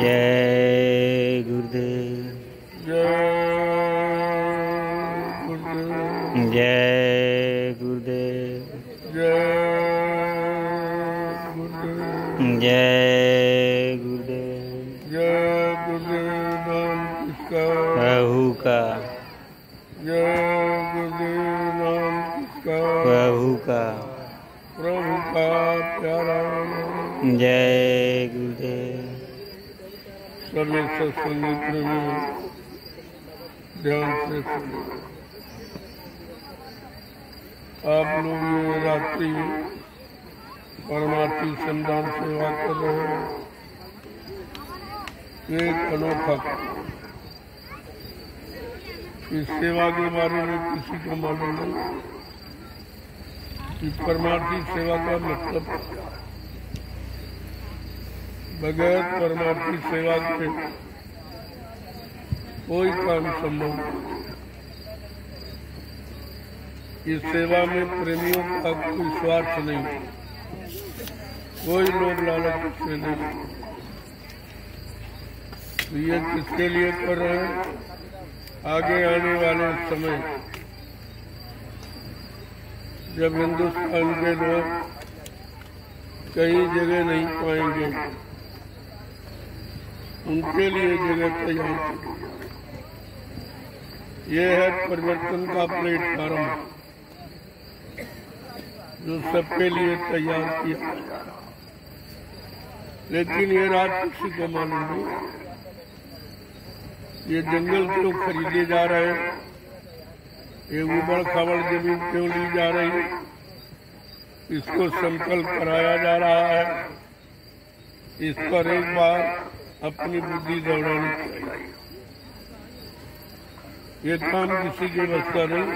जय जय गुरुदेव। आप लोग रात्रि परमार्थी संधान सेवा कर रहे हैं एक अनोखा इस सेवा के बारे में किसी को मालूम नहीं कि परमार्थी सेवा का मतलब बगैर परमार्थी सेवा के कोई काम संभव नहीं। इस सेवा में प्रेमियों का कोई स्वार्थ नहीं। कोई लोग लालच से नहीं। तो ये किसके लिए कर रहे हैं? आगे आने वाले समय। जब हिंदुस्तान के लोग कई जगह नहीं पाएँगे उनके लिए जगह तैयार की ये है परिवर्तन का प्लेटफॉर्म, जो सबके लिए तैयार किया लेकिन ये रात किसी को मालूम नहीं ये जंगल क्यों खरीदे जा रहे हैं, ये उबड़ खाबड़ ज़मीन क्यों ली जा रही इसको संकल्प कराया जा रहा है। इस पर एक बार अपनी बुद्धि दौड़ानी चाहिए। ये काम किसी के बस का नहीं।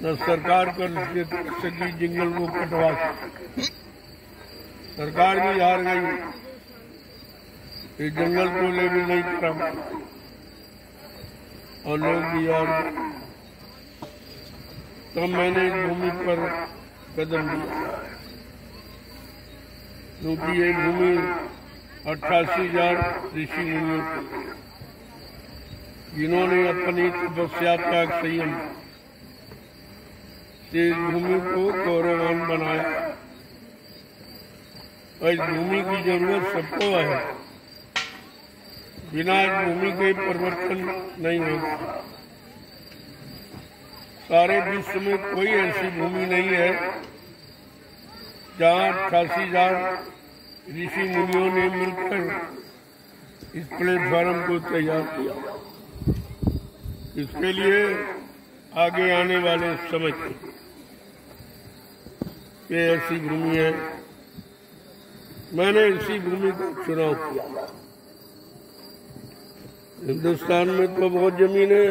न सरकार कर सकी जंगल को कटवा सरकार भी हार गई। ये जंगल को ले भी नहीं करा। और लोग भी हार तब मैंने भूमि पर कदम लिया क्योंकि ये भूमि अट्ठासी हज़ार ऋषि मुनियों की जिन्होंने अपनी तपस्या त्याग संयम भूमि को गौरवान बनाया। और इस भूमि की ज़रूरत सबको है। बिना इस भूमि के परिवर्तन नहीं होगा सारे विश्व में कोई ऐसी भूमि नहीं है जहाँ अट्ठासी हज़ार ऋषि मुनियों ने मिलकर इस प्लेटफॉर्म को तैयार किया। इसके लिए आगे आने वाले समय ये ऐसी भूमि है। मैंने इसी भूमि का चुनाव किया। हिंदुस्तान में तो बहुत ज़मीन है,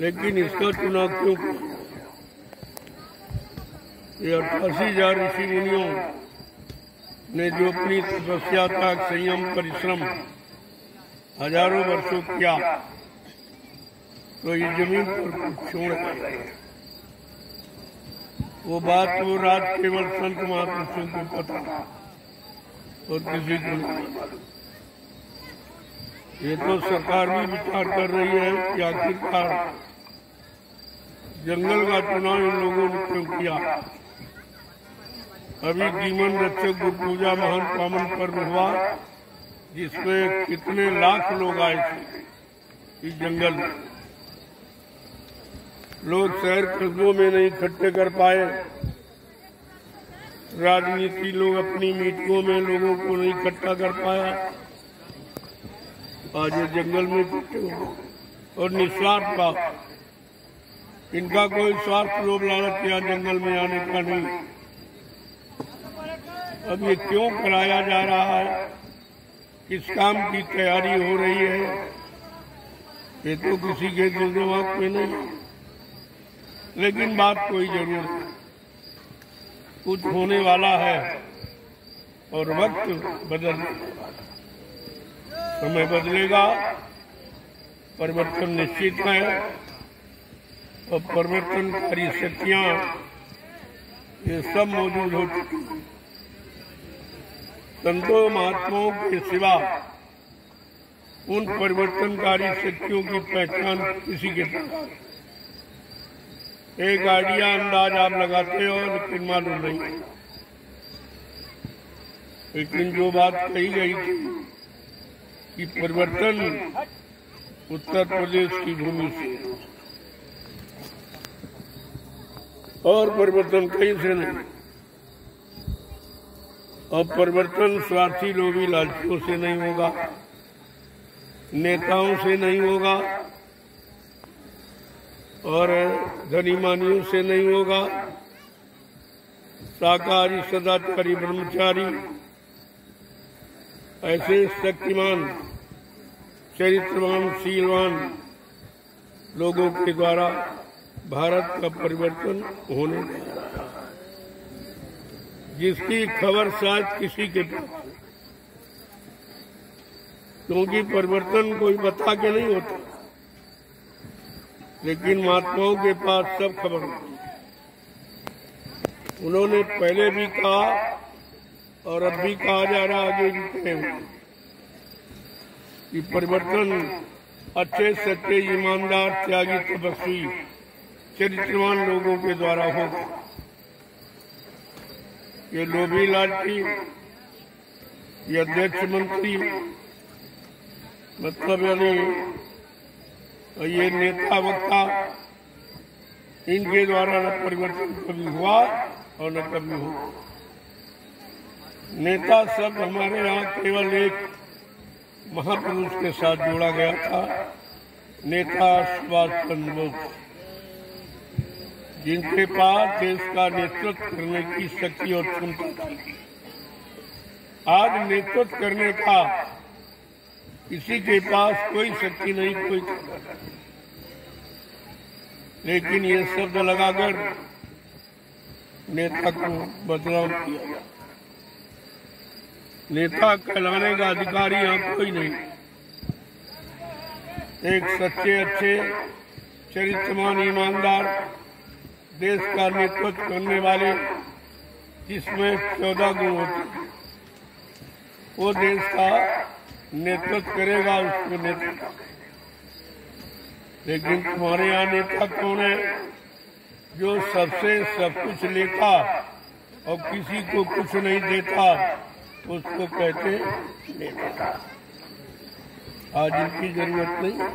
लेकिन इसका चुनाव क्यों? ये अट्ठासी हज़ार ऋषि मुनियों ने जो अपनी तपस्या का संयम परिश्रम हज़ारों वर्षों किया तो ये ज़मीन पर छोड़ गए। वो बात वो रात केवल संत महापुरुषों को पता और किसी को ये तो सरकार भी विचार कर रही है कि आखिरकार जंगल का चुनाव इन लोगों ने क्यों किया? अभी जीवन रक्षक गुरु पूजा महान पावन पर्व हुआ, जिसमें कितने लाख लोग आए थे इस जंगल में। लोग शहर कस्बों में नहीं इकट्ठे कर पाए। राजनीति लोग अपनी मीटिंगों में लोगों को नहीं इकट्ठा कर पाया। आज ये जंगल में इकट्ठे हो और निस्वार्थ का इनका कोई स्वार्थ लोभ लालच या जंगल में आने का नहीं। अब ये क्यों कराया जा रहा है? किस काम की तैयारी हो रही है? ये तो किसी के दिल दिमाग में नहीं। लेकिन बात कोई ज़रूर कुछ होने वाला है और वक्त बदलने समय बदलेगा। परिवर्तन निश्चित है और परिवर्तनकारी शक्तियाँ ये सब मौजूद हो चुकी है। संतों महात्माओं के सिवा उन परिवर्तनकारी शक्तियों की पहचान किसी के पास एक आइडिया अंदाज आप लगाते हो, लेकिन मालूम नहीं। लेकिन जो बात कही गई थी कि परिवर्तन उत्तर प्रदेश की भूमि से और परिवर्तन कहीं से नहीं। और परिवर्तन स्वार्थी लोभी लालचियों से नहीं होगा, नेताओं से नहीं होगा, और धनीमानियों से नहीं होगा। शाकाहारी, सदाचारी, ब्रह्मचारी, ऐसे शक्तिमान, चरित्रवान, शीलवान लोगों के द्वारा भारत का परिवर्तन होने है। जिसकी खबर शायद किसी के पास क्योंकि परिवर्तन कोई बता के नहीं होता। लेकिन महात्माओं के पास सब खबर होती उन्होंने पहले भी कहा और अब भी कहा जा रहा आगे भी कहेंगे कि परिवर्तन अच्छे, सच्चे, ईमानदार, त्यागी, तपस्वी, चरित्रवान लोगों के द्वारा होगा। ये लोभी लाठी, ये अध्यक्ष मंत्री मतलब यानी ये नेता वक्ता, इनके द्वारा न परिवर्तन कभी हुआ और न कभी हुआ नेता शब्द हमारे यहाँ केवल एक महापुरुष के साथ जोड़ा गया था, नेता सुभाष चंद्र बोस। जिनके पास देश का नेतृत्व करने की शक्ति और क्षमता आज नेतृत्व करने का किसी के पास कोई शक्ति नहीं, कोई लेकिन ये शब्द लगाकर नेता को बदनाम किया नेता कहलाने का अधिकारी यहाँ कोई नहीं। एक सच्चे, अच्छे चरित्रमान ईमानदार देश का नेतृत्व करने वाले जिसमें चौदह गुण होते वो देश का नेतृत्व करेगा उसको नेतृत्व लेकिन तुम्हारे यहाँ नेता कौन है जो सबसे सब कुछ लेता और किसी को कुछ नहीं देता, उसको कहते नेता? आज इनकी ज़रूरत नहीं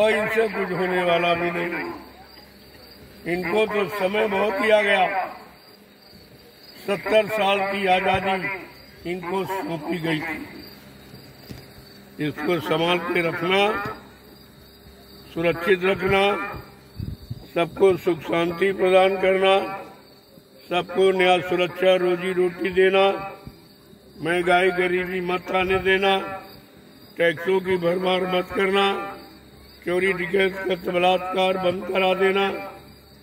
और इनसे कुछ होने वाला भी नहीं इनको तो समय बहुत दिया गया। सत्तर साल की आज़ादी इनको सौंपी गई थी। इसको संभाल के रखना, सुरक्षित रखना, सबको सुख शांति प्रदान करना, सबको न्याय सुरक्षा रोजी रोटी देना, महँगाई गरीबी मत आने देना, टैक्सों की भरमार मत करना चोरी डकैत बलात्कार बंद करा देना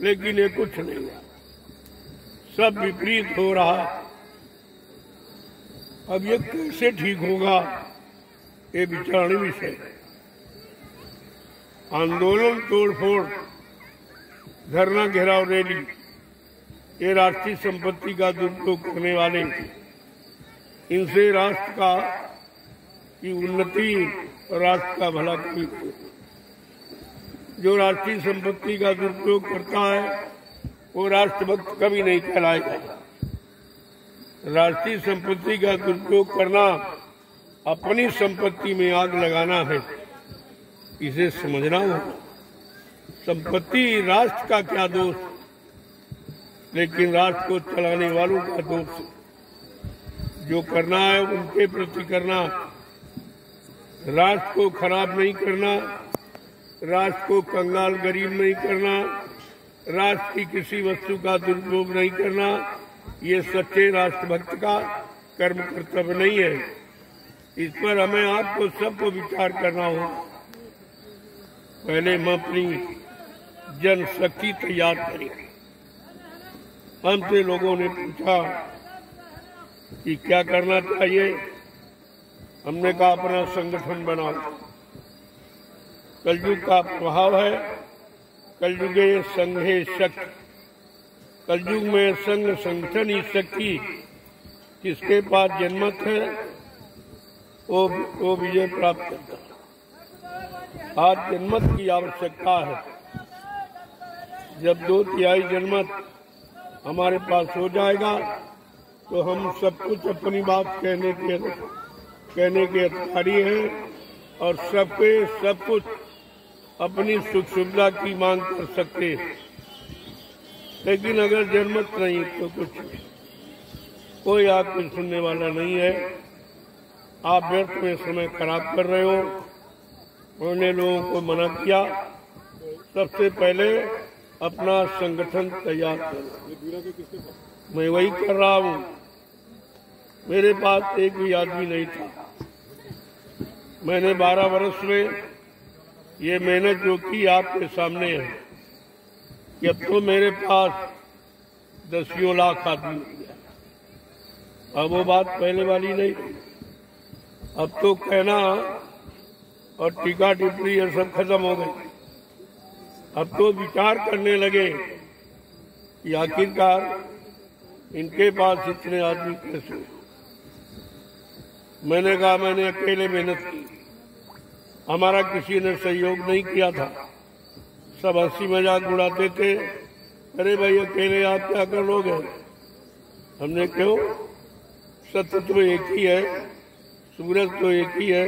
लेकिन ये कुछ नहीं हुआ सब विपरीत हो रहा अब ये कैसे ठीक होगा, ये विचारण विषय आंदोलन तोड़फोड़, धरना घेराव रैली, ये राष्ट्रीय संपत्ति का दुरुपयोग करने वाले, इनसे राष्ट्र का, की उन्नति राष्ट्र का भला कभी जो राष्ट्रीय संपत्ति का दुरुपयोग करता है, वो राष्ट्रभक्त कभी नहीं कहलाएगा। राष्ट्रीय संपत्ति का दुरुपयोग करना, अपनी संपत्ति में आग लगाना है, इसे समझना होगा संपत्ति राष्ट्र का क्या दोष? लेकिन राष्ट्र को चलाने वालों का दोष। जो करना है, उनके प्रति करना। राष्ट्र को खराब नहीं करना। राष्ट्र को कंगाल गरीब नहीं करना राष्ट्र की किसी वस्तु का दुरुपयोग नहीं करना, ये सच्चे राष्ट्रभक्त का कर्म कर्तव्य नहीं है। इस पर हमें आपको सबको विचार करना होगा पहले हम अपनी जनशक्ति तैयार करें। हमसे लोगों ने पूछा कि क्या करना चाहिए? हमने कहा, अपना संगठन बनाओ। कलयुग का प्रभाव है। कलयुगे संघे शक्ति। कलयुग में संग संगठन ही शक्ति। किसके पास जन्मत है, वो वो विजय प्राप्त करता आज जन्मत की आवश्यकता है। जब दो तिहाई जनमत हमारे पास हो जाएगा तो हम सब कुछ अपनी बात कहने के कहने के अधिकारी हैं और सबके सब कुछ अपनी सुख सुविधा की मांग कर सकते लेकिन अगर जनमत नहीं तो कुछ कोई आपको सुनने वाला नहीं है। आप व्यर्थ में समय खराब कर रहे हो। उन्होंने लोगों को मना किया। सबसे पहले अपना संगठन तैयार करो। मैं वही कर रहा हूँ। मेरे पास एक भी आदमी नहीं था। मैंने 12 वर्ष में ये मेहनत जो की आपके सामने है। कि अब तो मेरे पास दसियों लाख आदमी अब वो बात पहले वाली नहीं। अब तो कहना और टीका टिप्पणी ये सब खत्म हो गई। अब तो विचार करने लगे कि आखिरकार इनके पास इतने आदमी कैसे मैंने कहा, मैंने अकेले मेहनत की। हमारा किसी ने सहयोग नहीं किया था। सब हँसी मज़ाक उड़ाते थे। अरे भाई, अकेले आप क्या कर लोगे? हमने क्यों सत्य तो एक ही है, सूरज तो एक ही है।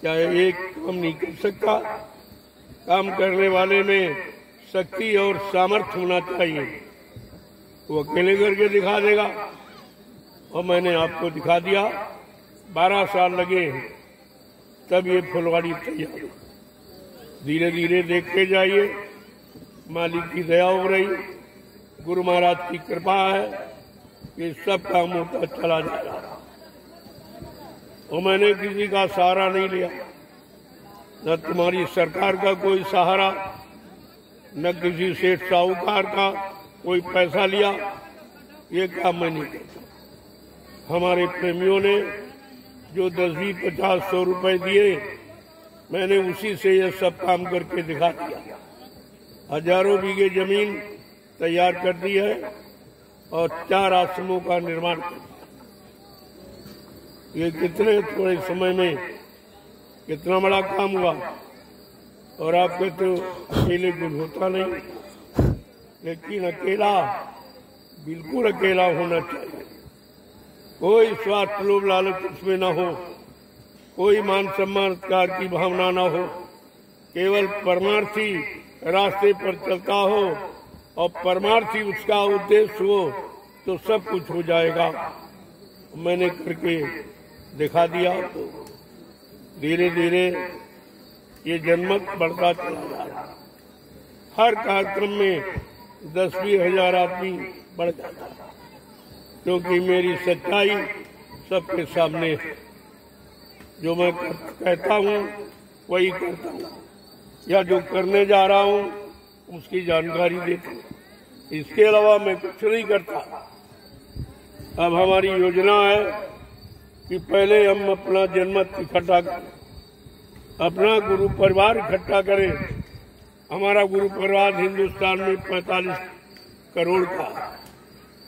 क्या एक काम नहीं कर सकता? काम करने वाले में शक्ति और सामर्थ्य होना चाहिए। वो अकेले करके दिखा देगा। और मैंने आपको दिखा दिया। बारह साल लगे हैं। तब ये फुलवाड़ी तैयार हुई धीरे धीरे देखते जाइए। मालिक की दया हो रही। गुरु महाराज की कृपा है ये सब काम होता चला जा रहा और मैंने किसी का सहारा नहीं लिया। न तुम्हारी सरकार का कोई सहारा, न किसी सेठ साहूकार का कोई पैसा लिया। ये काम मैं नहीं करता। हमारे प्रेमियों ने जो दस बीस पचास सौ रुपए दिए, मैंने उसी से यह सब काम करके दिखा दिया। हज़ारों बीघे ज़मीन तैयार कर दी है और चार आश्रमों का निर्माण कर दिया। ये कितने थोड़े समय में कितना बड़ा काम हुआ, और आप कहते हो, अकेले कुछ होता नहीं। लेकिन अकेला, बिल्कुल अकेला होना चाहिए। कोई स्वार्थ लोभ लालच उसमें न हो। कोई मान सम्मान कार की भावना न हो। केवल परमार्थी रास्ते पर चलता हो और परमार्थी उसका उद्देश्य हो तो सब कुछ हो जाएगा। मैंने करके दिखा दिया तो धीरे धीरे ये जनमत बढ़ता चला जा रहा। हर कार्यक्रम में दस बीस हज़ार आदमी बढ़ जाता। है क्योंकि मेरी सच्चाई सबके सामने है। जो मैं कहता हूँ, वही करता हूँ। या जो करने जा रहा हूँ, उसकी जानकारी देता हूँ। इसके अलावा मैं कुछ नहीं करता। अब हमारी योजना है कि पहले हम अपना जनमत इकट्ठा करें। अपना गुरु परिवार इकट्ठा करें। हमारा गुरु परिवार हिंदुस्तान में 45 करोड़ का।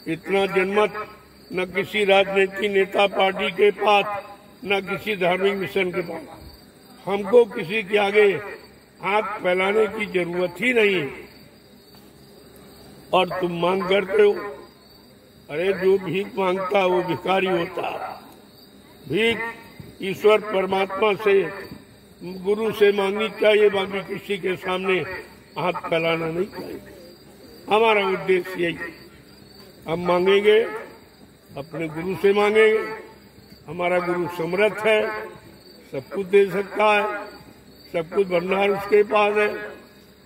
इतना जनमत न किसी राजनीतिक नेता पार्टी के पास, न किसी धार्मिक मिशन के पास। हमको किसी के आगे हाथ फैलाने की ज़रूरत ही नहीं। है और तुम मांग करते हो। अरे जो भीख माँगता वो भिखारी होता भीख ईश्वर परमात्मा से, गुरु से मांगनी चाहिए, बाकी किसी के सामने हाथ फैलाना नहीं चाहिए। हमारा उद्देश्य यही है। हम मांगेंगे, अपने गुरु से मांगेंगे। हमारा गुरु समर्थ है, सब कुछ दे सकता है, सब कुछ भंडार उसके पास है।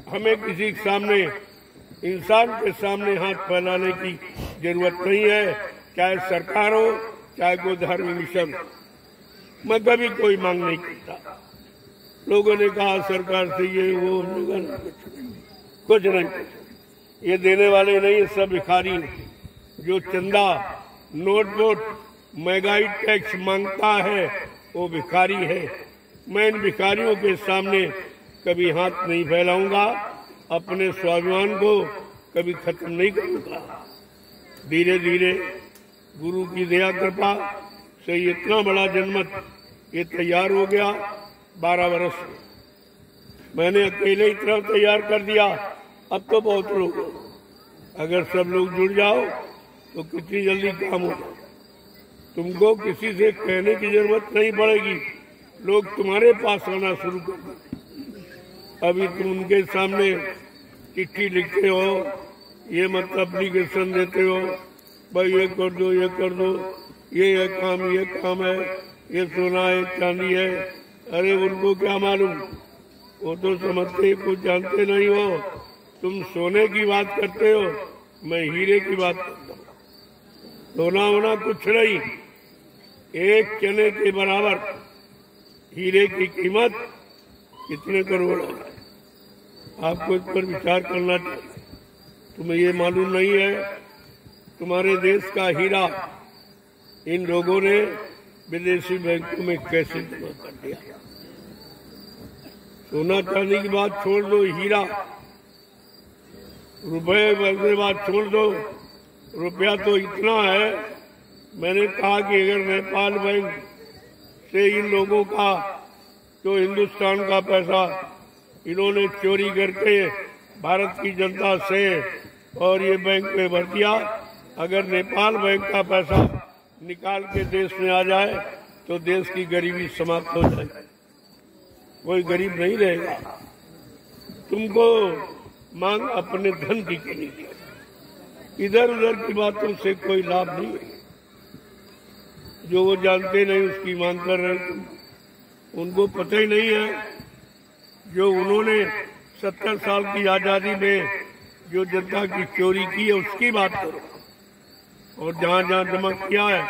हमें किसी के सामने, इंसान के सामने हाथ फैलाने की ज़रूरत नहीं है, चाहे सरकार हो, चाहे कोई धर्म मिशन। मैं कभी कोई मांग नहीं करता। लोगों ने कहा, सरकार से ये वो, कुछ नहीं। कुछ नहीं। ये देने वाले नहीं सब भिखारी हैं। जो चंदा नोट महँगाई टैक्स माँगता है, वो भिखारी है। मैं इन भिखारियों के सामने कभी हाथ नहीं फैलाऊँगा, अपने स्वाभिमान को कभी खत्म नहीं करूँगा। धीरे धीरे गुरु की दया, कृपा से इतना बड़ा जनमत ये तैयार हो गया बारह वर्ष मैंने अकेले इतना तैयार कर दिया, अब तो बहुत लोग। अगर सब लोग जुड़ जाओ तो कितनी जल्दी काम हो तुमको किसी से कहने की ज़रूरत नहीं पड़ेगी। लोग तुम्हारे पास आना शुरू कर अभी तुम उनके सामने चिट्ठी लिखते हो, ये मतलब एप्लीकेशन देते हो, भाई ये कर दो, ये कर दो, ये ये काम ये काम है, ये सोना है, चांदी है। अरे उनको क्या मालूम? वो तो समझते कुछ जानते नहीं हो। तुम सोने की बात करते हो, मैं हीरे की बात करता हूँ। सोना होना कुछ नहीं। एक चने के बराबर हीरे की कीमत कितने करोड़ है? आपको इस पर विचार करना चाहिए। तुम्हें ये मालूम नहीं है, तुम्हारे देश का हीरा इन लोगों ने विदेशी बैंकों में कैसे जमा कर दिया? सोना चांदी की बात छोड़ दो, हीरा। रुपए बात छोड़ दो। रुपया तो इतना है। मैंने कहा कि अगर नेपाल बैंक से इन लोगों का, जो हिंदुस्तान का पैसा इन्होंने चोरी करके भारत की जनता से और ये बैंक में भर दिया, अगर नेपाल बैंक का पैसा निकाल के देश में आ जाए तो देश की गरीबी समाप्त हो जाएगी कोई गरीब नहीं रहेगा। तुमको मांग अपने धन की करनी इधर उधर की बातों से कोई लाभ नहीं है। जो वो जानते नहीं, उसकी मांग कर रहे तुम। उनको पता ही नहीं है जो उन्होंने सत्तर साल की आज़ादी में जो जनता की चोरी की है, उसकी बात करो। और जहाँ जहाँ जमा किया है,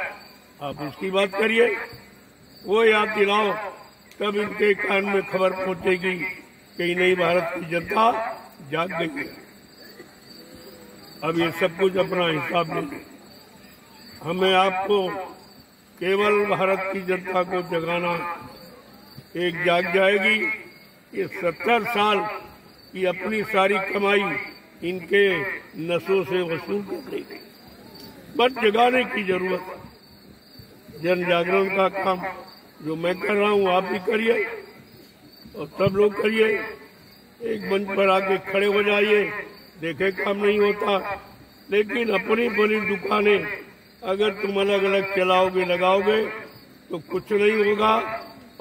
आप उसकी बात करिए। वो याद दिलाओ, तब इनके कान में खबर पहुंचेगी कि नहीं, भारत की जनता जाग गई है। अब ये सब कुछ अपना हिसाब लेंगे हमें आपको केवल भारत की जनता को जगाना एक जाग जाएगी। ये सत्तर साल की अपनी सारी कमाई इनके नसों से वसूल कर देगी बस जगाने की ज़रूरत। है जन जागरण का काम जो मैं कर रहा हूँ, आप भी करिए और सब लोग करिए। एक मंच पर आके खड़े हो जाइए। देखे काम नहीं होता। लेकिन अपनी बनी दुकानें अगर तुम अलग अलग चलाओगे, लगाओगे तो कुछ नहीं होगा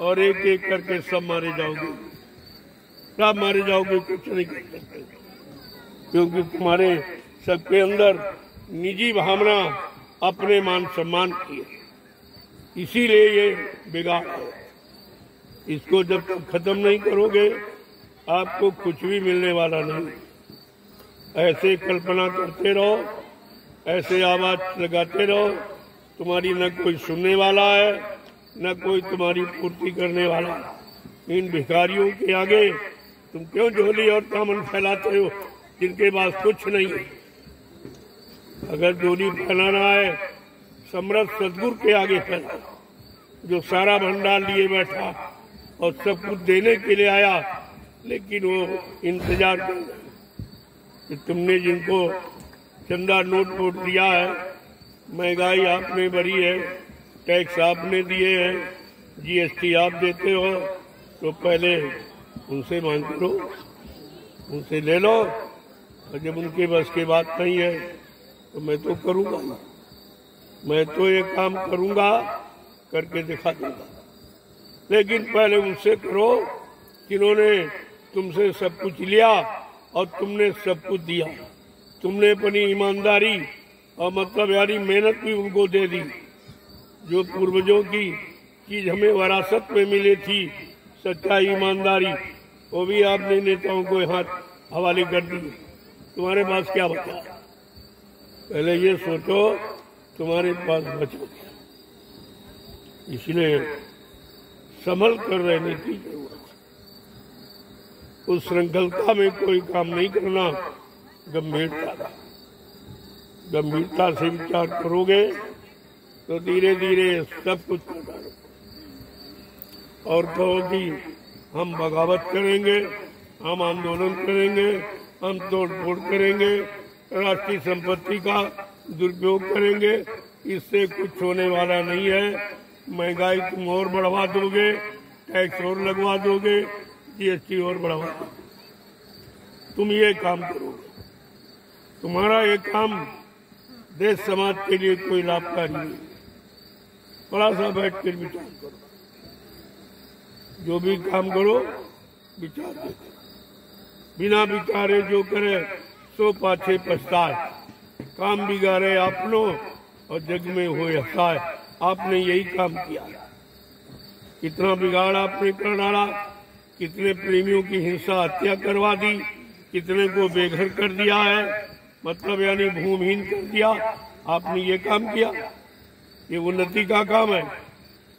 और एक एक करके सब मारे जाओगे। सब मारे जाओगे, कुछ नहीं कर सकते। क्योंकि तुम्हारे सबके अंदर निजी भावना अपने मान सम्मान की है। इसीलिए ये बिगाड़ है। इसको जब तक खत्म नहीं करोगे, आपको कुछ भी मिलने वाला नहीं। ऐसे कल्पना करते रहो, ऐसे आवाज़ लगाते रहो, तुम्हारी न कोई सुनने वाला है, न कोई तुम्हारी पूर्ति करने वाला। इन भिखारियों के आगे तुम क्यों झोली और कामन फैलाते हो, जिनके पास कुछ नहीं है? अगर झोली फैलाना है समृद्ध सदगुरु के आगे फैला। जो सारा भंडार लिए बैठा और सब कुछ देने के लिए आया, लेकिन वो इंतज़ार कर रहा कि तुमने जिनको चंदा नोट वोट दिया है, महँगाई आपने भरी है, टैक्स आपने दिए हैं, जीएसटी आप देते हो तो पहले उनसे मांग करो, उनसे ले लो। और जब उनके बस की बात नहीं है तो मैं तो करूँगा मैं तो ये काम करूँगा, करके दिखा दूँगा। लेकिन पहले उनसे करो, जिन्होंने तुमसे सब कुछ लिया और तुमने सब कुछ दिया। तुमने अपनी ईमानदारी और मतलब यानी मेहनत भी उनको दे दी। जो पूर्वजों की चीज़ हमें वरासत में मिली थी, सच्चाई, ईमानदारी, वो भी आपने नेताओं को हाथ हवाले कर दी। तुम्हारे पास क्या बचा? पहले ये सोचो, तुम्हारे पास बचा क्या? इसलिए संभल कर रहने की ज़रूरत उस श्रृंखलता में कोई काम नहीं करना। गंभीरता गंभीरता से विचार करोगे तो धीरे धीरे सब कुछ और कहो कि हम बगावत करेंगे, हम आंदोलन करेंगे, हम तोड़ फोड़ करेंगे, राष्ट्रीय संपत्ति का दुरुपयोग करेंगे, इससे कुछ होने वाला नहीं है। महँगाई तुम और बढ़वा दोगे, टैक्स और लगवा दोगे जीएसटी और बढ़वा तुम ये काम करो। तुम्हारा ये काम देश समाज के लिए कोई लाभकारी नहीं। थोड़ा सा बैठ कर विचार करो। जो भी काम करो, विचार करो। बिना विचारे जो करे, सो पाछे पछताए। काम बिगाड़े आपनो और जग में हो हसाए। आपने यही काम किया। कितना बिगाड़ आपने कर डाला। कितने प्रेमियों की हिंसा हत्या करवा दी, कितने को बेघर कर दिया है मतलब यानी भूमिहीन कर दिया, आपने ये काम किया। ये उन्नति का काम है,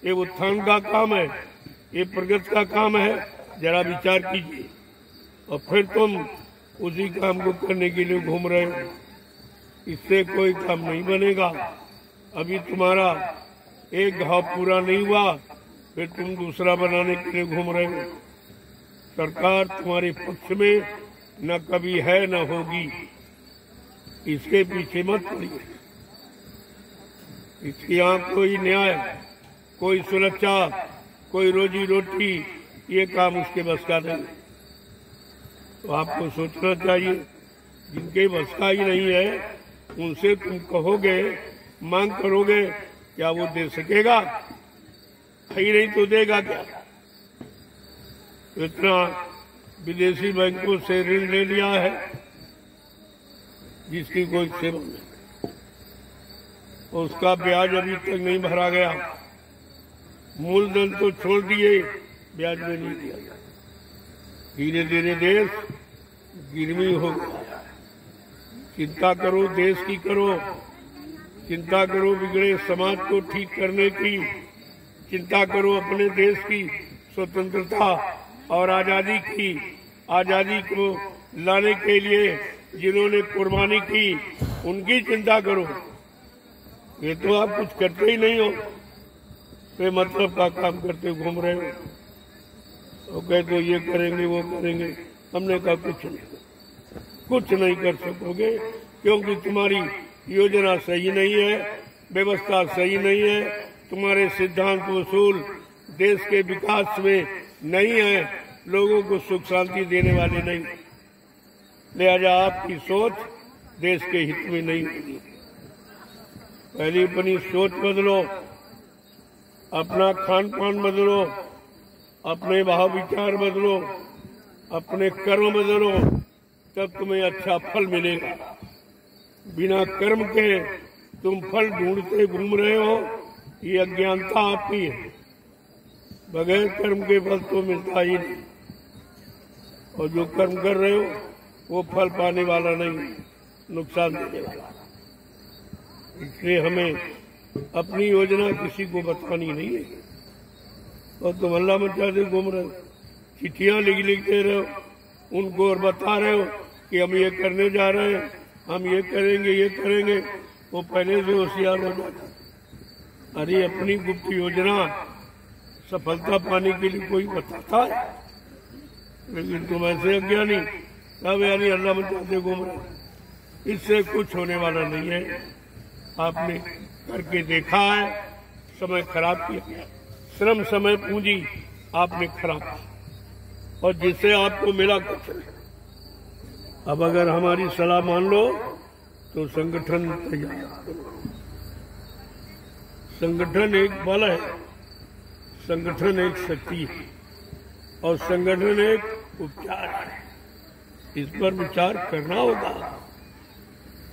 ये उत्थान का काम है, ये प्रगति का काम है, जरा विचार कीजिए। और फिर तुम उसी काम को करने के लिए घूम रहे हो। इससे कोई काम नहीं बनेगा। अभी तुम्हारा एक घाव पूरा नहीं हुआ, फिर तुम दूसरा बनाने के लिए घूम रहे हो। सरकार तुम्हारे पक्ष में न कभी है, न होगी। इसके पीछे मत पड़िए। इसकी यहाँ कोई न्याय, कोई सुरक्षा, कोई रोजी रोटी ये काम उसके बस का नहीं तो आपको सोचना चाहिए, जिनके बस का ही नहीं है, उनसे तुम कहोगे, मांग करोगे, क्या वो दे सकेगा? ही नहीं तो देगा क्या? इतना विदेशी बैंकों से ऋण ले लिया है, जिसकी कोई सेवा नहीं। उसका ब्याज अभी तक नहीं भरा गया। मूलधन तो छोड़ दिए, ब्याज में नहीं दिया गया। धीरे धीरे देश गिरवी हो गया चिंता करो, देश की करो। चिंता करो, बिगड़े समाज को ठीक करने की। चिंता करो, अपने देश की स्वतंत्रता और आज़ादी की, आज़ादी को लाने के लिए जिन्होंने कुर्बानी की, उनकी चिंता करो। ये तो आप कुछ करते ही नहीं हो। तो मतलब का काम करते घूम रहे हो। तो कहते तो ये करेंगे, वो करेंगे। हमने कहा, कुछ नहीं। कुछ नहीं कर सकोगे, क्योंकि तुम्हारी योजना सही नहीं है, व्यवस्था सही नहीं है, तुम्हारे सिद्धांत वसूल देश के विकास में नहीं है लोगों को सुख शांति देने वाले नहीं। लिहाजा आपकी सोच देश के हित में नहीं होगी। पहले अपनी सोच बदलो, अपना खान पान बदलो, अपने भाव विचार बदलो, अपने कर्म बदलो, तब तुम्हें अच्छा फल मिलेगा। बिना कर्म के तुम फल ढूंढते घूम रहे हो, ये अज्ञानता आपकी है। बगैर कर्म के फल तो मिलता ही नहीं। और जो कर्म कर रहे हो, वो फल पाने वाला नहीं, नुकसान देने वाला। इसलिए हमें अपनी योजना किसी को बतानी नहीं है। और तुम अल्लाह मचा से घूम रहे हो। चिट्ठियाँ लिख लिख दे रहे हो, उनको और बता रहे हो कि हम ये करने जा रहे हैं, हम ये करेंगे ये करेंगे, वो पहले से होशियार हो जाता अरे, अपनी गुप्त योजना सफलता पाने के लिए कोई बताता है? लेकिन तुम ऐसे अज्ञानी सब यानी अल्लाह मचाते घूम रहे इससे कुछ होने वाला नहीं है। आपने करके देखा है, समय खराब किया श्रम समय पूंजी आपने खराब की और जिससे आपको मिला कुछ अब अगर हमारी सलाह मान लो तो संगठन तैयार संगठन एक बल है। संगठन एक शक्ति है। और संगठन एक उपचार है। इस पर विचार करना होगा।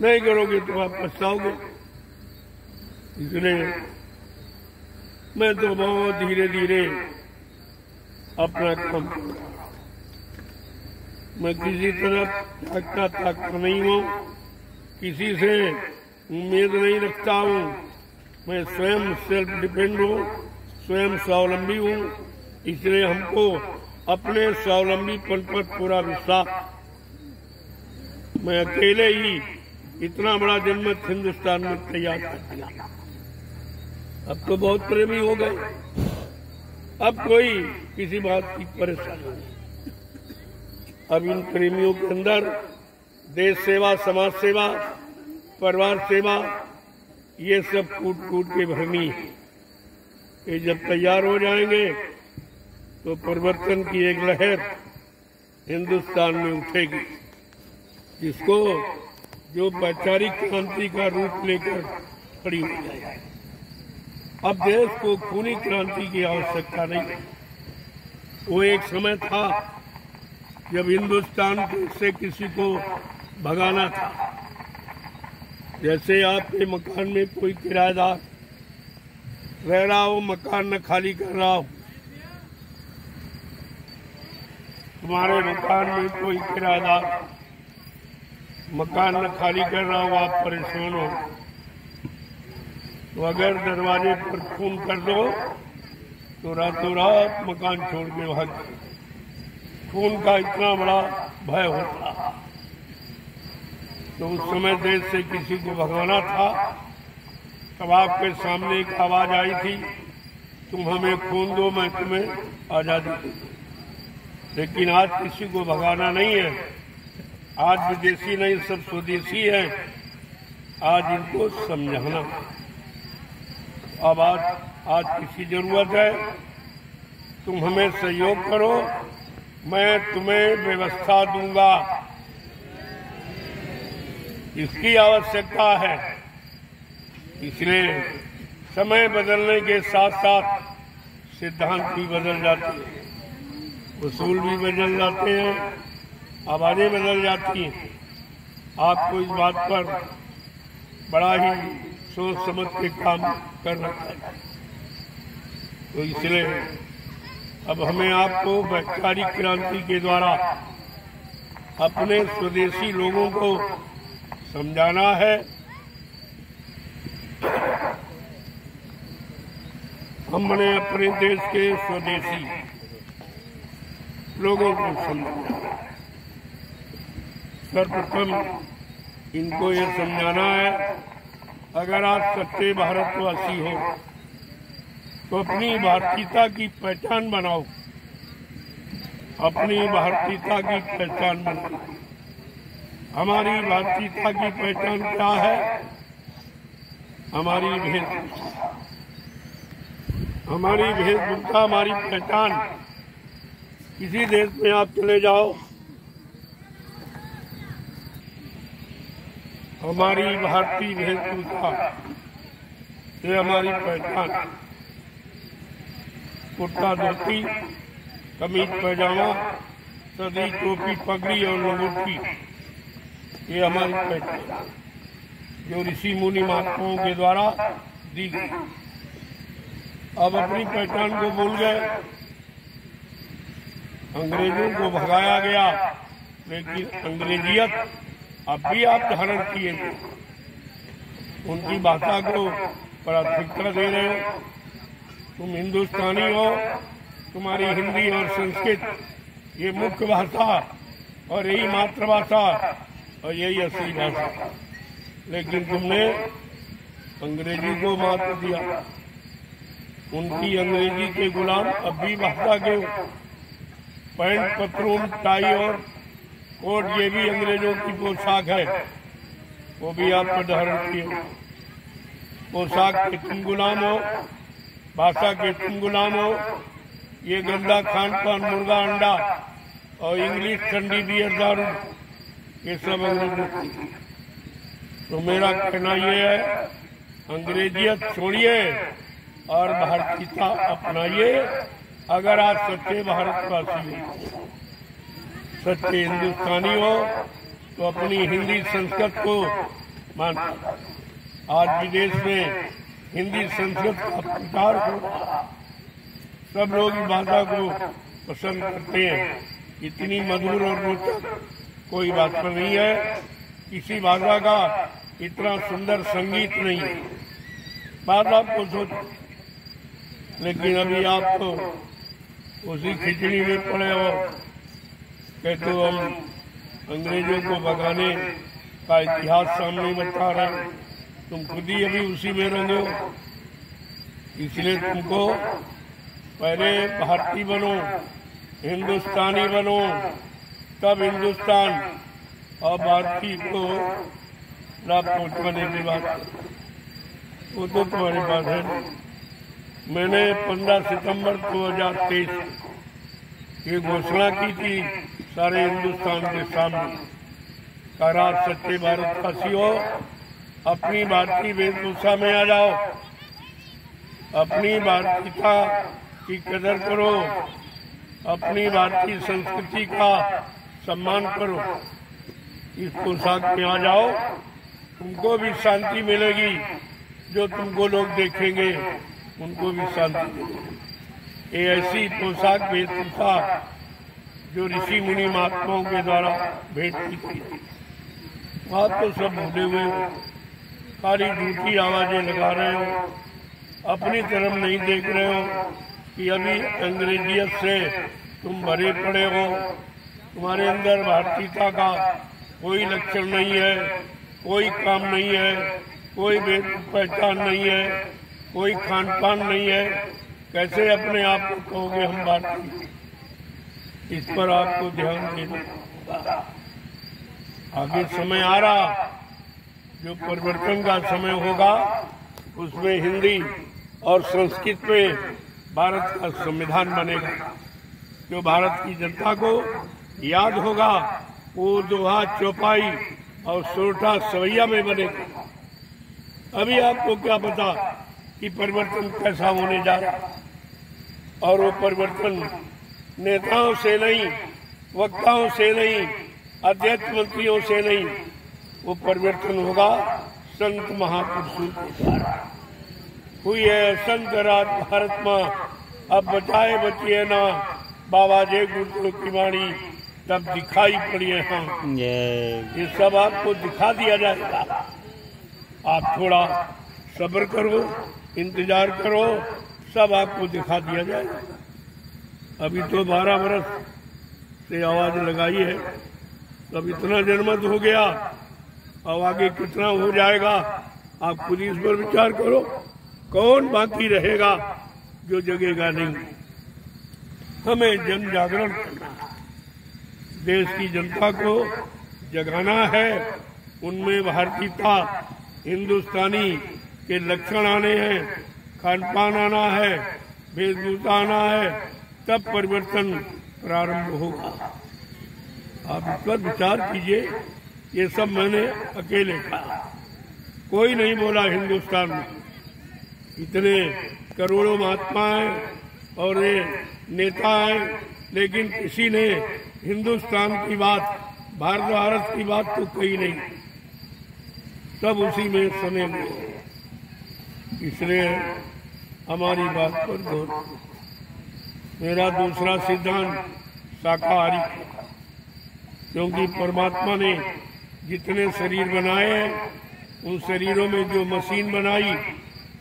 नहीं करोगे तो आप पछताओगे। इसलिए मैं तो बहुत धीरे धीरे अपना काम मैं किसी तरफ़ ताकता ताकता नहीं हूँ। किसी से उम्मीद नहीं रखता हूँ। मैं स्वयं सेल्फ डिपेंड हूँ, स्वयं स्वावलंबी हूँ। इसलिए हमको अपने स्वावलंबीपन पर पूरा विश्वास। मैं अकेले ही इतना बड़ा जनमत हिंदुस्तान में तैयार कर दिया। अब तो बहुत प्रेमी हो गए। अब कोई किसी बात की परेशानी नहीं। अब इन प्रेमियों के अंदर देश सेवा, समाज सेवा, परिवार सेवा, ये सब कूट कूट के भरनी है। ये जब तैयार हो जाएँगे तो परिवर्तन की एक लहर हिंदुस्तान में उठेगी, जिसको जो वैचारिक क्रांति का रूप लेकर खड़ी हो जाएगी। अब देश को खूनी क्रांति की आवश्यकता नहीं वो एक समय था जब हिंदुस्तान से किसी को भगाना था। जैसे आपके मकान में कोई किराएदार रह रहा हो, मकान न खाली कर रहा हो तुम्हारे मकान में कोई किराएदार मकान न खाली कर रहा हो, आप परेशान हो। तो अगर दरवाजे पर फ़ोन कर दो तो रातों रात मकान छोड़ के जाओ। खून का इतना बड़ा भय होता तो उस समय देश से किसी को भगाना था। तब आपके सामने एक आवाज़ आई थी, तुम हमें खून दो, मैं तुम्हें आज़ादी दूँ लेकिन आज किसी को भगाना नहीं है। आज विदेशी नहीं, सब स्वदेशी है। आज इनको समझाना। अब आज आज किसी ज़रूरत है, तुम हमें सहयोग करो, मैं तुम्हें व्यवस्था दूँगा। इसकी आवश्यकता है। इसलिए समय बदलने के साथ साथ सिद्धांत भी बदल जाते हैं। उसूल भी बदल जाते हैं, आवाज़ें बदल जाती हैं। आपको इस बात पर बड़ा ही सोच समझ के काम करना चाहिए। तो इसलिए अब हमें आपको वैचारिक क्रांति के द्वारा अपने स्वदेशी लोगों को समझाना है। हमने अपने देश के स्वदेशी लोगों को समझाना। सर्वप्रथम इनको ये समझाना है, अगर आप सच्चे भारतवासी हो तो अपनी भारतीयता की पहचान बनाओ। अपनी भारतीयता की पहचान बनाओ। हमारी भारतीयता की पहचान क्या है? हमारी वेशभूषा हमारी वेशभूषा हमारी पहचान किसी देश में आप चले जाओ, हमारी भारतीय वेशभूषा ये हमारी पहचान कुर्ता धोती, कमीज, पैजामा, सदी, टोपी, पगड़ी और लंगोटी ये हमारी पहचान, जो ऋषि मुनि महात्माओं के द्वारा दी गई। अब अपनी पहचान को भूल गए। अंग्रेज़ों को भगाया गया, लेकिन अंग्रेजियत अब भी आप धारण किए उनकी भाषा को प्राथमिकता दे रहे हो। तुम हिंदुस्तानी हो, तुम्हारी हिंदी और संस्कृत, ये मुख्य भाषा और यही मातृभाषा और यही असली भाषा। लेकिन तुमने अंग्रेज़ी को मात दिया। उनकी अंग्रेज़ी के गुलाम अब भी भाषा के। पैंट पतलून टाई और कोट, ये भी अंग्रेज़ों की पोशाक है। वो भी आप धारण किए पोशाक के तुम गुलाम हो, भाषा के तुम गुलाम हो। ये गंदा खान पान, मुर्गा अंडा और इंग्लिश ठंडी बियर दारू, ये सब अंग्रेज़ों की। तो मेरा कहना ये है, अंग्रेजियत छोड़िए और भारतीयता अपनाइए। अगर आप सच्चे भारतवासी हो, सच्चे हिंदुस्तानी हो तो अपनी हिंदी संस्कृत को मान आज विदेश में हिंदी संस्कृत का प्रचार हो, सब लोग इस भाषा को पसंद करते हैं। इतनी मधुर और रोचक कोई भाषा नहीं है। किसी भाषा का इतना सुंदर संगीत नहीं है। बात आपको सोच लेकिन अभी आप तो उसी खिचड़ी में पड़े हो। कहते हो हम अंग्रेज़ों को भगाने का इतिहास सामने बता रहे तुम खुद ही अभी उसी में रंगे हो। इसलिए तुमको पहले भारतीय बनो, हिंदुस्तानी बनो। तब हिंदुस्तान और भारती को लाभ पहुँचाने की बात। वो तो तुम्हारे पास है। मैंने 15 सितंबर 2023 ये घोषणा की थी सारे हिंदुस्तान के सामने करार सच्चे भारत वासी हो अपनी भारतीय वेशभूषा में आ जाओ। अपनी भारतीयता की कदर करो। अपनी भारतीय संस्कृति का सम्मान करो। इस पोशाक में आ जाओ। तुमको भी शांति मिलेगी, जो तुमको लोग देखेंगे। उनको भी शांति ये ऐसी पोशाक वेशभूषा जो ऋषि मुनि महात्माओं के द्वारा भेंट की थी। आप तो सब भूले हुए हो। खाली झूठी आवाज़ें लगा रहे हो। अपनी तरफ़ नहीं देख रहे हो कि अभी अंग्रेजियत से तुम भरे पड़े हो। तुम्हारे अंदर भारतीयता का कोई लक्षण नहीं है। कोई काम नहीं है। कोई पहचान नहीं है। कोई खान पान नहीं है। कैसे अपने आप को कहोगे हम भारतीय इस पर आपको ध्यान देना आगे समय आ रहा। जो परिवर्तन का समय होगा, उसमें हिंदी और संस्कृत पे भारत का संविधान बनेगा। जो भारत की जनता को याद होगा, वो दोहा चौपाई और सोरठा सवैया में बनेगा। अभी आपको क्या पता कि परिवर्तन कैसा होने जा रहा और वो परिवर्तन नेताओं से नहीं वक्ताओं से नहीं अध्यक्ष मंत्रियों से नहीं वो परिवर्तन होगा संत महापुरुषों के द्वारा। हुई है संत राज भारत में अब बचाए बचिए ना बाबा जय गुरु की वाणी तब दिखाई पड़ी है हाँ। ये सब आपको दिखा दिया जाएगा। आप थोड़ा सब्र करो इंतज़ार करो, सब आपको दिखा दिया जाएगा अभी तो बारह बरस से आवाज़ लगाई है। अब इतना जनमत हो गया, अब आगे कितना हो जाएगा, आप खुद इस पर विचार करो। कौन बाकी रहेगा जो जगेगा नहीं? हमें जन जागरण करना देश की जनता को जगाना है। उनमें भारतीयता, हिंदुस्तानी के लक्षण आने हैं। खान पान आना है वेशभूषा आना है, तब परिवर्तन प्रारंभ होगा। आप इस पर विचार कीजिए, ये सब मैंने अकेले कहा। कोई नहीं बोला हिंदुस्तान में। इतने करोड़ों महात्मा हैं और ये नेता हैं, लेकिन किसी ने हिंदुस्तान की बात, भारत भारत की बात तो कही नहीं। सब उसी में सने हुए। इसलिए हमारी बात पर गौर मेरा दूसरा सिद्धांत, शाकाहारी। क्योंकि परमात्मा ने जितने शरीर बनाए, उन शरीरों में जो मशीन बनाई,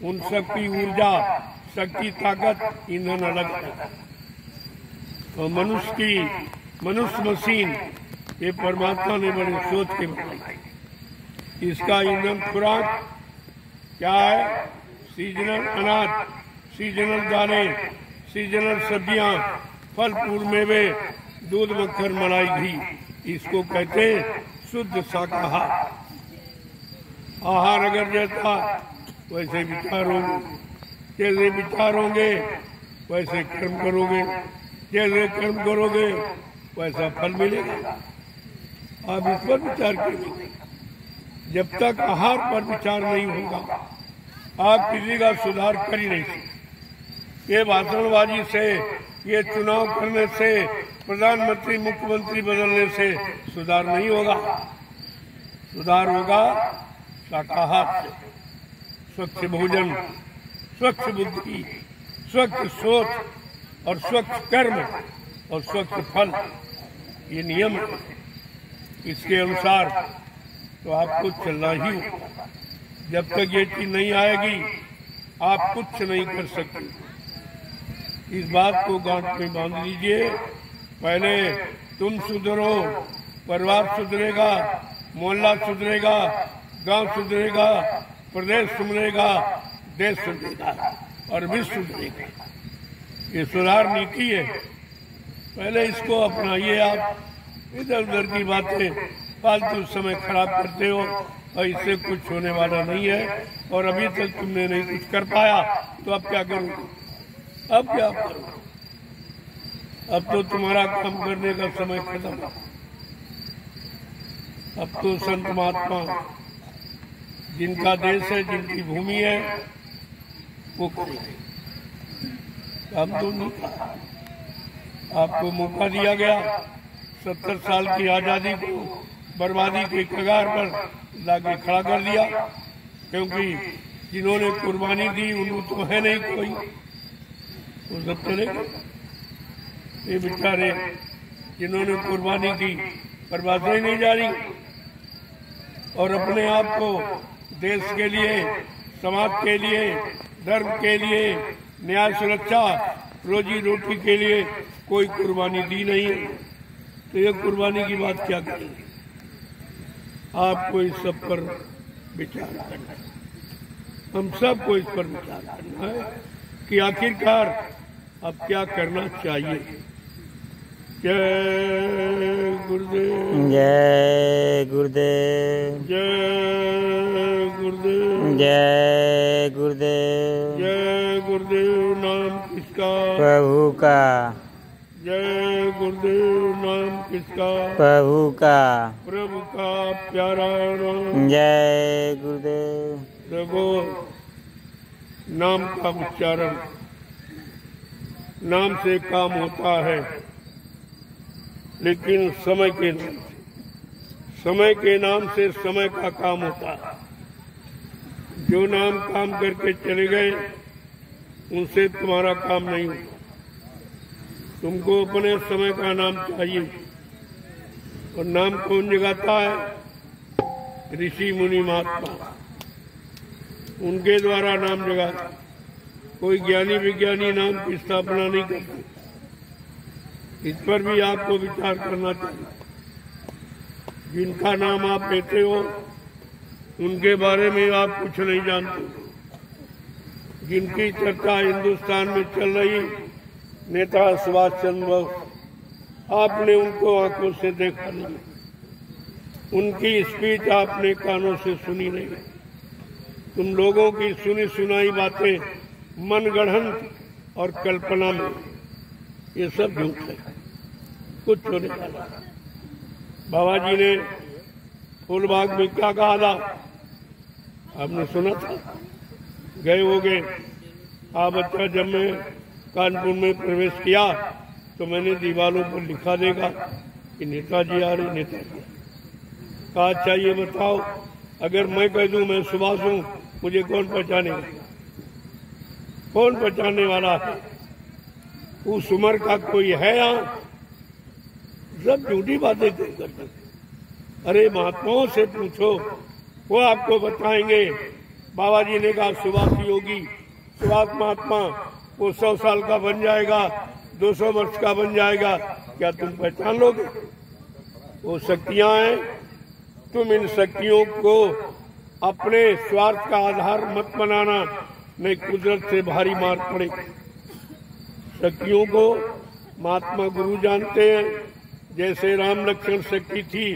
उन सब की ऊर्जा, शक्ति, ताकत, ईंधन अलग है। तो मनुष्य की, मनुष्य मशीन, ये परमात्मा ने बड़े सोच के बनाई। इसका ईंधन खुराक क्या है? सीजनल अनाज सीजनल दाने सीजनल सब्ज़ियाँ, फल, फूल, मेवे, दूध, मक्खन, मलाई, घी, इसको कहते हैं शुद्ध शाकाहार। आहार अगर जैसा वैसे विचार होंगे। जैसे विचार होंगे, वैसे कर्म करोगे। जैसे कर्म करोगे, वैसा फल मिलेगा। आप इस पर विचार कीजिए। जब तक आहार पर विचार नहीं होगा आप किसी का सुधार कर ही नहीं सकते। ये भाषणबाजी से, ये चुनाव करने से, प्रधानमंत्री, मुख्यमंत्री बदलने से सुधार नहीं होगा। सुधार होगा शाकाहार से। स्वच्छ भोजन, स्वच्छ बुद्धि, स्वच्छ सोच और स्वच्छ कर्म और स्वच्छ फल, ये नियम इसके अनुसार तो आपको चलना ही होगा। जब तक ये चीज़ नहीं आएगी, आप कुछ नहीं कर सकते। इस बात को गांठ में बाँध लीजिए। पहले तुम सुधरो, परिवार सुधरेगा, मोहल्ला सुधरेगा, गाँव सुधरेगा, प्रदेश सुधरेगा, देश सुधरेगा और विश्व सुधरेगा। ये सुधार नीति है। पहले इसको अपनाइए आप। इधर उधर की बातें फालतू समय खराब करते हो। और इससे कुछ होने वाला नहीं है। और अभी तक तुमने नहीं कुछ कर पाया तो अब क्या करूँ? अब क्या करूँ? अब तो तुम्हारा काम करने का समय खत्म। अब तो संत महात्मा, जिनका देश है, जिनकी भूमि है, वो करेंगे तो नहीं आपको मौका दिया गया, सत्तर साल की आज़ादी को बर्बादी के कगार पर लाके खड़ा कर दिया, क्योंकि जिन्होंने कुर्बानी दी उनको तो है नहीं कोई। वो सब चले गए। ये बेचारे जिन्होंने कुर्बानी दी, बर्बाद नहीं जा रही और अपने आप को देश के लिए, समाज के लिए, धर्म के लिए, न्याय सुरक्षा, रोजी रोटी के लिए कोई कुर्बानी दी नहीं है। तो ये कुर्बानी की बात क्या करेंगे? आपको इस सब पर विचार करना है। हम सबको इस पर विचार करना है कि आखिरकार अब क्या करना चाहिए। जय गुरुदेव। जय गुरुदेव। जय गुरुदेव। जय गुरुदेव। जय गुरुदेव नाम किसका? प्रभु का। जय गुरुदेव नाम किसका प्रभु का। प्रभु का प्यारा नाम जय गुरुदेव। देखो नाम का उच्चारण। नाम से काम होता है लेकिन समय के नाम समय के नाम से समय का काम होता है। जो नाम काम करके चले गए उनसे तुम्हारा काम नहीं होता। तुमको अपने समय का नाम चाहिए। और नाम कौन जगाता है? ऋषि मुनि महात्मा। उनके द्वारा नाम जगा। कोई ज्ञानी विज्ञानी नाम की स्थापना नहीं करते। इस पर भी आपको विचार करना चाहिए। जिनका नाम आप लेते हो, उनके बारे में आप कुछ नहीं जानते। जिनकी चर्चा हिंदुस्तान में चल रही नेता सुभाष चंद्र बोस, आपने उनको आँखों से देखा नहीं। उनकी स्पीच आपने कानों से सुनी नहीं। तुम लोगों की सुनी सुनाई बातें मन गढ़न और कल्पना में। ये सब झूठ है। कुछ होने वाला बाबा जी ने फूलबाग में क्या कहा था? आपने सुना था? गए हो गए आप बच्चा जब मैं कानपुर में प्रवेश किया तो मैंने दीवारों पर लिखा देगा कि नेताजी आ रहे नेताजी। कहा अच्छा ये बताओ, अगर मैं कह दूँ, मैं सुभाष हूँ, मुझे कौन पहचानेगा? कौन पहचानने वाला है? उस उम्र का कोई है यहाँ? सब झूठी बातें करते अरे, महात्माओं से पूछो, वो आपको बताएँगे। बाबा जी ने कहा, सुभाष योगी सुभाष महात्मा वो सौ साल का बन जाएगा, दो सौ वर्ष का बन जाएगा। क्या तुम पहचान लोगे? वो शक्तियाँ हैं। तुम इन शक्तियों को अपने स्वार्थ का आधार मत बनाना। नहीं कुदरत से भारी मार पड़े। शक्तियों को महात्मा गुरु जानते हैं। जैसे राम लक्ष्मण शक्ति थी,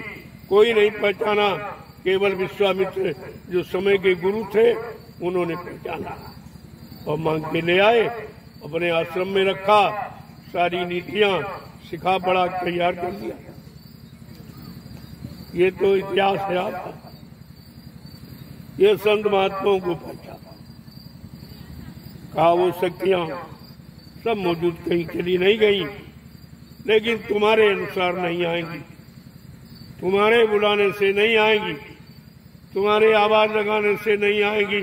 कोई नहीं पहचाना। केवल विश्वामित्र जो समय के गुरु थे, उन्होंने पहचाना। और मांग के ले आए। अपने आश्रम में रखा, सारी नीतियाँ सिखा पढ़ा तैयार कर दिया। ये तो इतिहास है आपका। ये संत महात्माओं को पहचाना कहा, वो शक्तियाँ सब मौजूद कहीं चली नहीं गई, लेकिन तुम्हारे अनुसार नहीं आएँगी। तुम्हारे बुलाने से नहीं आएँगी, तुम्हारे आवाज़ लगाने से नहीं आएँगी।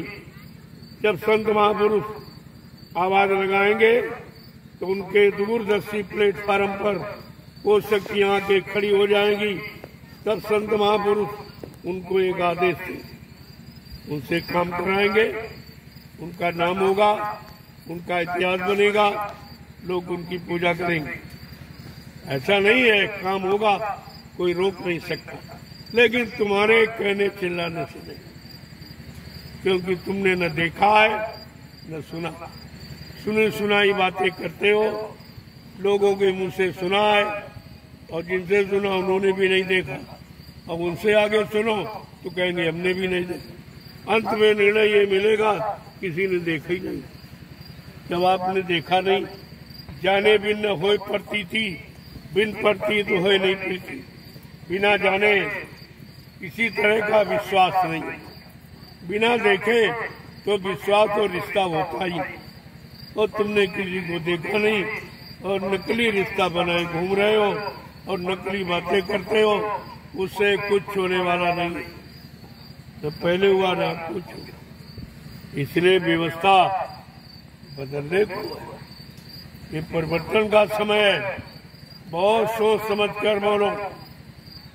जब संत महापुरुष आवाज़ लगाएँगे तो उनके दूरदर्शी प्लेटफार्म पर वो शक्तियाँ आके खड़ी हो जाएँगी। तब संत महापुरुष उनको एक आदेश दे। उनसे काम कराएँगे, उनका नाम होगा, उनका इतिहास बनेगा, लोग उनकी पूजा करेंगे। ऐसा नहीं है, काम होगा, कोई रोक नहीं सकता। लेकिन तुम्हारे कहने चिल्लाने से नहीं, क्योंकि तुमने न देखा है, न सुना। सुनी सुनाई बातें करते हो, लोगों के मुँह से सुना है और जिनसे सुना उन्होंने भी नहीं देखा। अब उनसे आगे सुनो तो कहेंगे, हमने भी नहीं देखा। अंत में निर्णय ये मिलेगा, किसी ने देखा ही नहीं। जब आपने देखा नहीं, जाने बिन न हो पड़ती थी, बिन पड़ती तो हो नहीं पड़ती बिना जाने, किसी तरह का विश्वास नहीं। बिना देखे तो विश्वास और रिश्ता होता ही और तुमने किसी को देखा नहीं। और नकली रिश्ता बनाए, घूम रहे हो और नकली बातें करते हो, उससे कुछ होने वाला नहीं। तो पहले हुआ ना कुछ। इसलिए व्यवस्था बदलने को ये परिवर्तन का समय है। बहुत सोच समझ कर बोलो।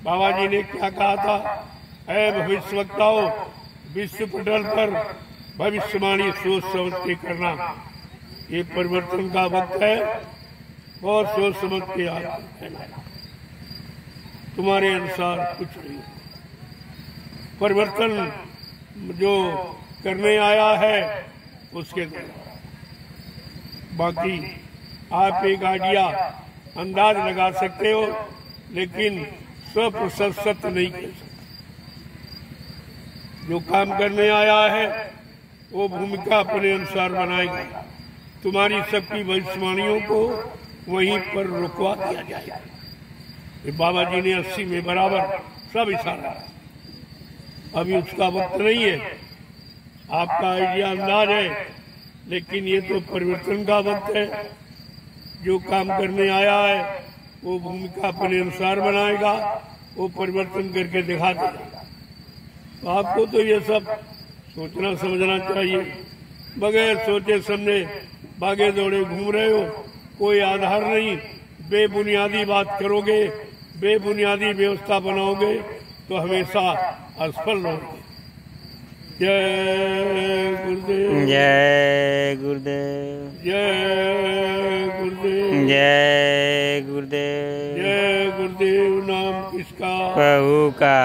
बाबा जी ने क्या कहा था? भविष्य वक्ताओं विश्व पटल पर भविष्यवाणी सोच समझ के करना। ये परिवर्तन का वक्त है। और सोच समझ के आप तुम्हारे अनुसार कुछ नहीं। परिवर्तन जो करने आया है, उसके बाकी आप एक आइडिया अंदाज लगा सकते हो, लेकिन स्वप्रशस्त नहीं कर सकते। जो काम करने आया है, वो भूमिका अपने अनुसार बनाएगा। तुम्हारी सबकी भविष्यवाणियों को वहीं पर रुकवा दिया जाएगा ये बाबा जी ने अस्सी में बराबर सब इशारा अभी उसका वक्त नहीं है। आपका आइडिया अंदाज है, लेकिन ये तो परिवर्तन का वक्त है। जो काम करने आया है, वो भूमिका अपने अनुसार बनाएगा, वो परिवर्तन करके दिखा देगा। तो आपको तो ये सब सोचना समझना चाहिए। बगैर सोचे समझे भागे दौड़े घूम रहे हो, कोई आधार नहीं, बेबुनियादी बात करोगे, बेबुनियादी व्यवस्था बनाओगे तो हमेशा असफल रहोगे। जय गुरुदेव। जय गुरुदेव। जय गुरुदेव जय गुरुदेव जय गुरुदेव नाम किसका प्रभु का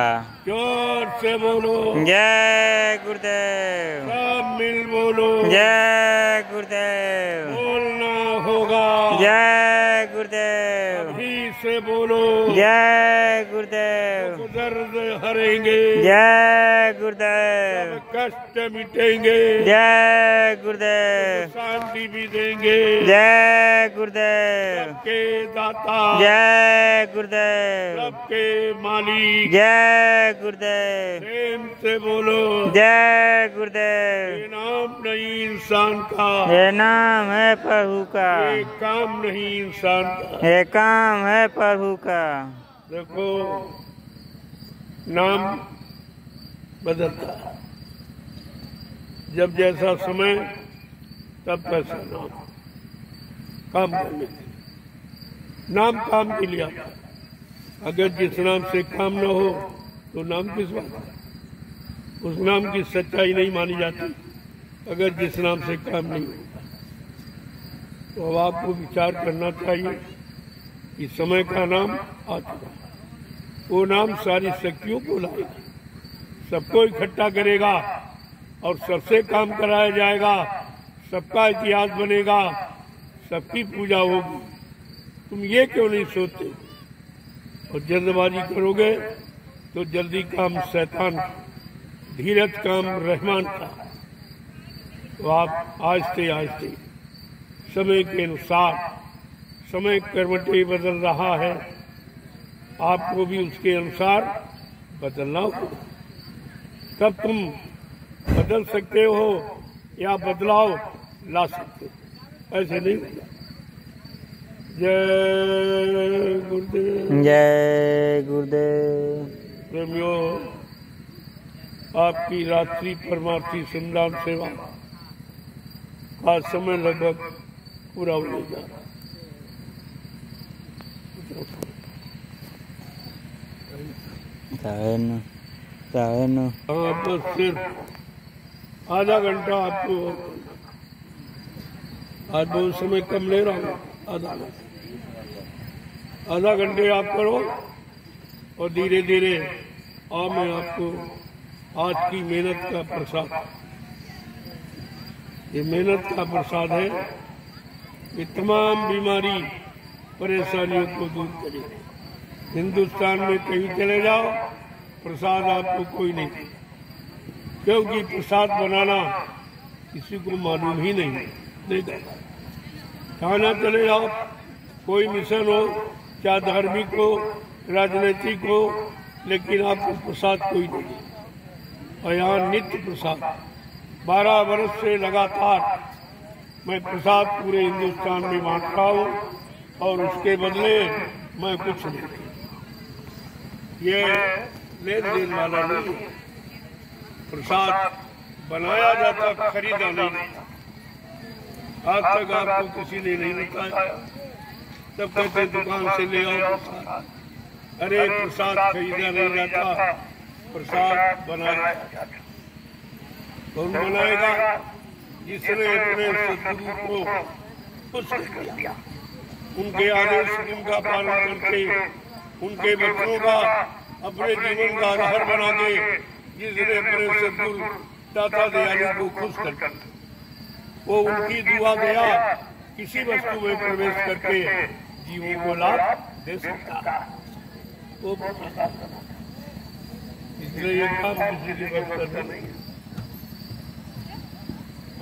ज़ोर से बोलो जय गुरुदेव सब मिल बोलो। जय गुरुदेव। बोलना होगा। जय से बोलो। जय गुरुदेव। दर्द हरेंगे। जय गुरुदेव। कष्ट मिटेंगे। जय गुरुदेव। शांति भी देंगे। जय गुरुदेव। के दाता। जय गुरुदेव। सबके मालिक। जय गुरुदेव। प्रेम से बोलो। जय गुरुदेव। नाम नहीं इंसान का। ये नाम है प्रभु का। ये काम नहीं इंसान का। ये काम है प्रभु का। देखो, नाम बदलता जब जैसा समय, तब तैसा नाम। काम करने नाम काम के लिए आता अगर जिस नाम से काम न हो तो नाम किस बात उस नाम की सच्चाई नहीं मानी जाती। अगर जिस नाम से काम नहीं होता तो अब आपको विचार करना चाहिए कि समय का नाम आ चुका वो नाम सारी शक्तियों को लाएगा। सबको इकट्ठा करेगा और सबसे काम कराया जाएगा। सबका इतिहास बनेगा। सबकी पूजा होगी। तुम ये क्यों नहीं सोचते? और जल्दबाजी करोगे तो जल्दी काम शैतान धीरज काम रहमान का। तो आप आहिस्ते आहिस्ते समय के अनुसार समय कर्मटे बदल रहा है। आपको भी उसके अनुसार बदलना होगा तब तुम बदल सकते हो या बदलाव ला सकते हो। ऐसे नहीं होगा जय गुरुदेव। जय गुरुदेव। प्रेमियों आपकी रात्रि परमार्थी संदान सेवा का समय लगभग पूरा होने जा रहा हाँ सिर्फ़ आधा घंटा आपको आज बहुत समय कम ले रहा हूँ, आधा आधा घंटे आप करो और धीरे धीरे आ मैं आपको आज की मेहनत का प्रसाद। ये मेहनत का प्रसाद है ये तमाम बीमारी परेशानियों को दूर करेगा हिंदुस्तान में कहीं चले जाओ, प्रसाद आपको कोई नहीं क्योंकि प्रसाद बनाना किसी को मालूम ही नहीं देगा। खाना चले जाओ, कोई मिशन हो क्या धार्मिक हो, राजनीतिक हो, लेकिन आपको प्रसाद कोई नहीं और यहाँ नित्य प्रसाद। बारह वर्ष से लगातार मैं प्रसाद पूरे हिंदुस्तान में बांटता हूँ और उसके बदले मैं कुछ नहीं ये लेन देन वाला नहीं। प्रसाद बनाया जाता खरीदा नहीं। आज तक आपको किसी ने नहीं बताया। तब कहते दुकान से ले आओ प्रसाद। अरे प्रसाद खरीदा नहीं जाता। प्रसाद बनाया जाता। कौन बनाएगा? जिसने अपने सदगुरु को खुश किया। उनके आदेश उनका पालन करके उनके बच्चों का अपने जीवन का आधार बना के जिसने अपने सदगुरु दाता दयालु को खुश कर वो उनकी दुआ गया किसी वस्तु में प्रवेश करके जीवों को लाभ दे सकता। वो इसलिए ये काम किसी के बस करना नहीं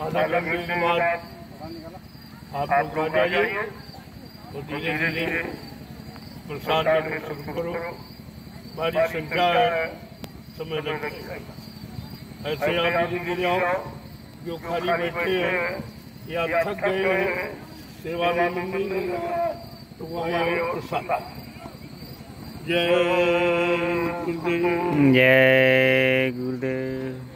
आधा घंटे के बाद आप लोग आ जाइए तो धीरे धीरे प्रसाद लेना शुरू करो। हमारी संख्या है? समय लग ऐसे आप धीरे धीरे आओ जो खाली बैठे हैं, या थक गए हैं, सेवा में मन नहीं रहा तो वहाँ आओ प्रसाद। जय गुरुदेव। जय गुरुदेव।